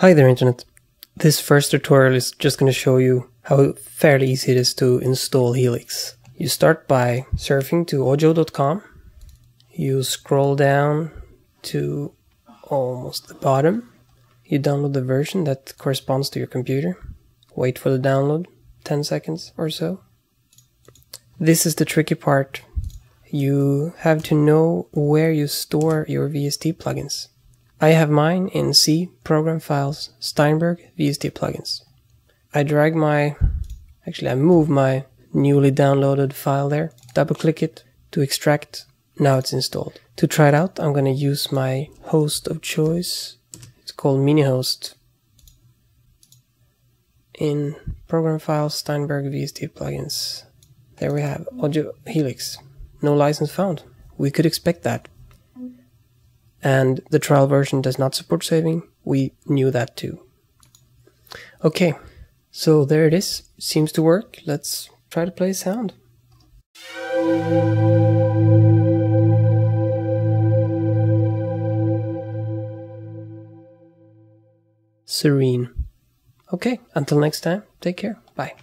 Hi there internet. This first tutorial is just going to show you how fairly easy it is to install Helix. You start by surfing to audjoo.com. You scroll down to almost the bottom. You download the version that corresponds to your computer. Wait for the download, 10 seconds or so. This is the tricky part. You have to know where you store your VST plugins. I have mine in C program files Steinberg VST plugins. I drag my, actually I move my newly downloaded file there, double click it to extract. Now it's installed. To try it out, I'm going to use my host of choice. It's called MiniHost. In program files Steinberg VST plugins. There we have Audjoo Helix. No license found. We could expect that and the trial version does not support saving. We knew that too. Okay, so there it is. Seems to work. Let's try to play sound. Serene. Okay, until next time, take care. Bye.